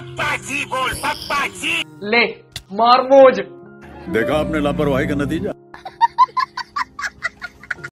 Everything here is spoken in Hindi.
पप्पा जी बोल पप्पा जी ले मार मोज। देखा आपने लापरवाही का नतीजा?